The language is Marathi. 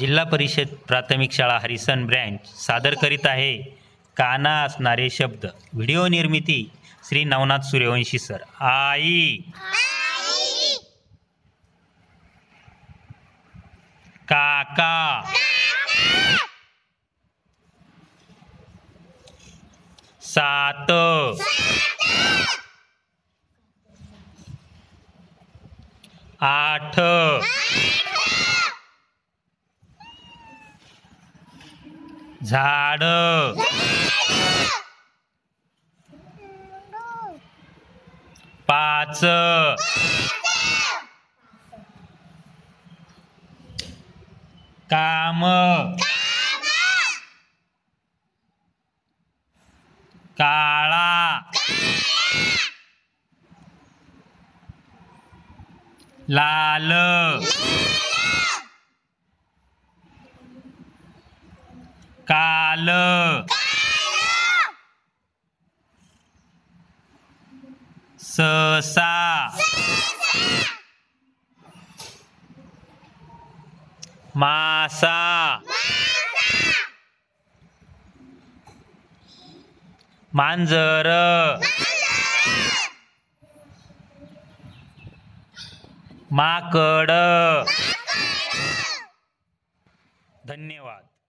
जिल्हा परिषद प्राथमिक शाळा हरिसन ब्रँच सादर करीत आहे काना असणारे शब्द. व्हिडिओ निर्मिती श्री नवनाथ सूर्यवंशी सर. आई. काका. सात. आठ. झाड. पाच. काम. काळा. लाल. काल. ससा मासा. मांजर. माकड. धन्यवाद.